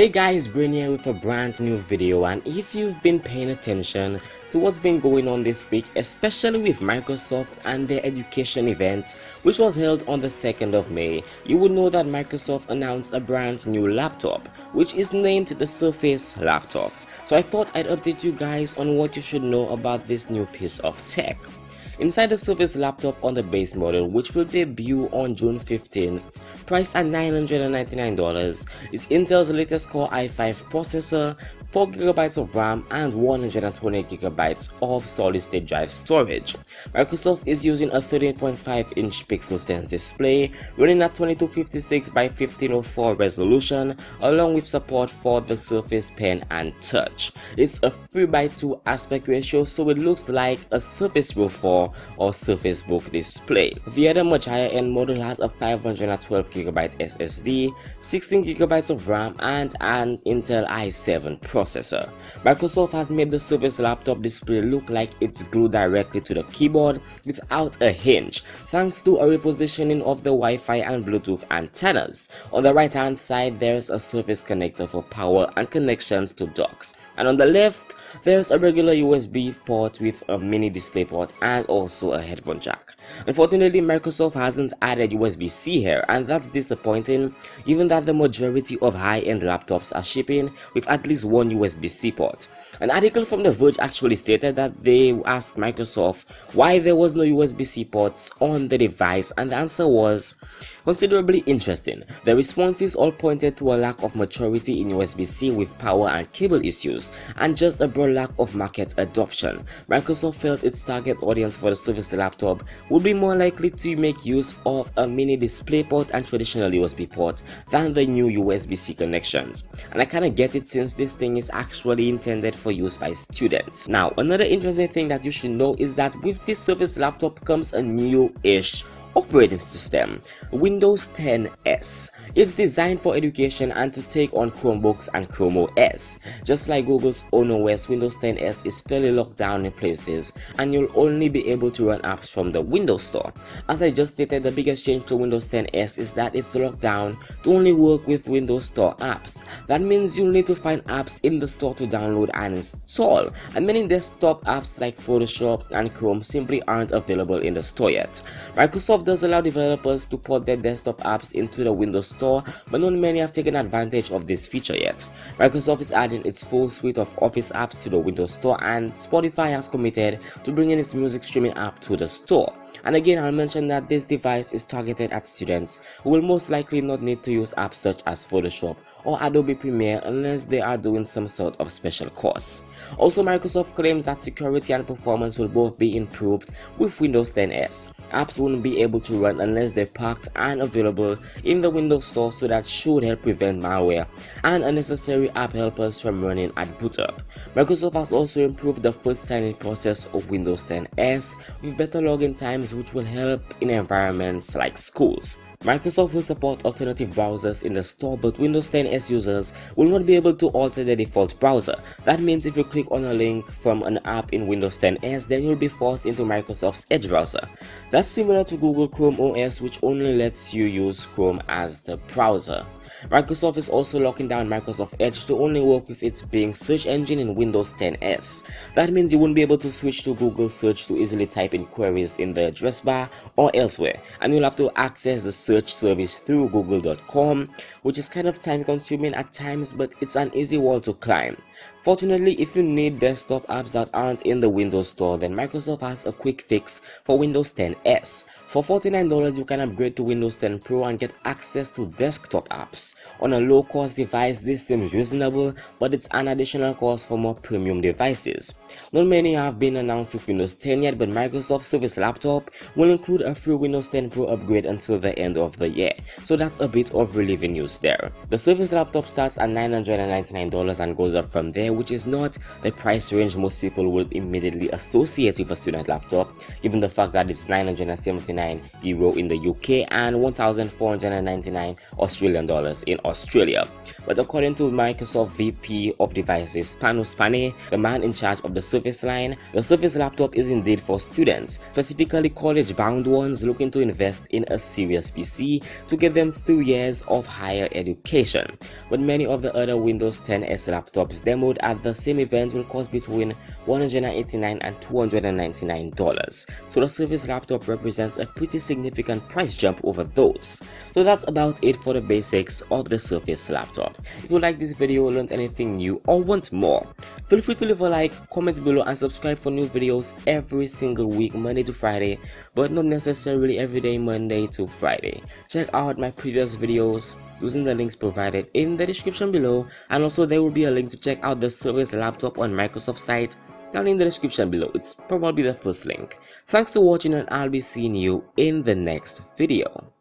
Hey guys, Brainy here with a brand new video and if you've been paying attention to what's been going on this week, especially with Microsoft and their education event which was held on the 2nd of May, you would know that Microsoft announced a brand new laptop which is named the Surface Laptop. So I thought I'd update you guys on what you should know about this new piece of tech. Inside the Surface laptop on the base model, which will debut on June 15th, priced at $999, is Intel's latest Core i5 processor 4GB of RAM and 128GB of solid state drive storage. Microsoft is using a 13.5 inch PixelSense display running at 2256 by 1504 resolution along with support for the Surface Pen and Touch. It's a 3x2 aspect ratio so it looks like a Surface Pro 4 or Surface Book display. The other much higher end model has a 512GB SSD, 16GB of RAM and an Intel i7 Pro processor. Microsoft has made the Surface laptop display look like it's glued directly to the keyboard without a hinge, thanks to a repositioning of the Wi-Fi and Bluetooth antennas. On the right hand side, there's a Surface connector for power and connections to docks, and on the left, there's a regular USB port with a mini DisplayPort and also a headphone jack. Unfortunately, Microsoft hasn't added USB-C here and that's disappointing given that the majority of high-end laptops are shipping with at least one USB-C port. An article from The Verge actually stated that they asked Microsoft why there was no USB-C ports on the device and the answer was considerably interesting. The responses all pointed to a lack of maturity in USB-C with power and cable issues and just a broad lack of market adoption. Microsoft felt its target audience for the Surface laptop would be more likely to make use of a mini DisplayPort and traditional USB port than the new USB-C connections. And I kinda get it since this thing is actually intended for use by students. Now, another interesting thing that you should know is that with this Surface laptop comes a new-ish operating system Windows 10 S. It's designed for education and to take on Chromebooks and Chrome OS. Just like Google's own OS, Windows 10 S is fairly locked down in places and you'll only be able to run apps from the Windows Store. As I just stated, the biggest change to Windows 10 S is that it's locked down to only work with Windows Store apps. That means you'll need to find apps in the store to download and install. And many desktop apps like Photoshop and Chrome simply aren't available in the store yet. Microsoft Does allow developers to port their desktop apps into the Windows Store, but not many have taken advantage of this feature yet. Microsoft is adding its full suite of Office apps to the Windows Store, and Spotify has committed to bringing its music streaming app to the store. And again, I'll mention that this device is targeted at students who will most likely not need to use apps such as Photoshop or Adobe Premiere unless they are doing some sort of special course. Also, Microsoft claims that security and performance will both be improved with Windows 10s. Apps won't be able to run unless they're packed and available in the Windows Store so that should help prevent malware and unnecessary app helpers from running at boot up. Microsoft has also improved the first signing process of Windows 10s with better login times which will help in environments like schools. Microsoft will support alternative browsers in the store, but Windows 10 S users will not be able to alter the default browser. That means if you click on a link from an app in Windows 10 S, then you'll be forced into Microsoft's Edge browser. That's similar to Google Chrome OS, which only lets you use Chrome as the browser. Microsoft is also locking down Microsoft Edge to only work with its Bing search engine in Windows 10 S. That means you won't be able to switch to Google search to easily type in queries in the address bar or elsewhere, and you'll have to access the search service through google.com, which is kind of time consuming at times, but it's an easy wall to climb. Fortunately, if you need desktop apps that aren't in the Windows Store, then Microsoft has a quick fix for Windows 10 S. For $49, you can upgrade to Windows 10 Pro and get access to desktop apps. On a low cost device, this seems reasonable, but it's an additional cost for more premium devices. Not many have been announced with Windows 10 yet, but Microsoft Surface Laptop will include a free Windows 10 Pro upgrade until the end of the year, so that's a bit of relieving news there. The Surface Laptop starts at $999 and goes up from there which is not the price range most people would immediately associate with a student laptop given the fact that it's 979 euro in the UK and 1499 Australian dollars in Australia. But according to Microsoft VP of Devices Panos Panay, the man in charge of the Surface line, the Surface laptop is indeed for students, specifically college bound ones looking to invest in a serious PC to get them through years of higher education. But many of the other Windows 10s laptops demoed at the same event will cost between 189 and $299. So the Surface laptop represents a pretty significant price jump over those. So that's about it for the basics of the Surface laptop. If you like this video, learned anything new or want more, feel free to leave a like, comment below and subscribe for new videos every single week Monday to Friday but not necessarily every day Monday to Friday. Check out my previous videos using the links provided in the description below and also there will be a link to check out the Surface laptop on Microsoft site down in the description below. It's probably the first link. Thanks for watching and I'll be seeing you in the next video.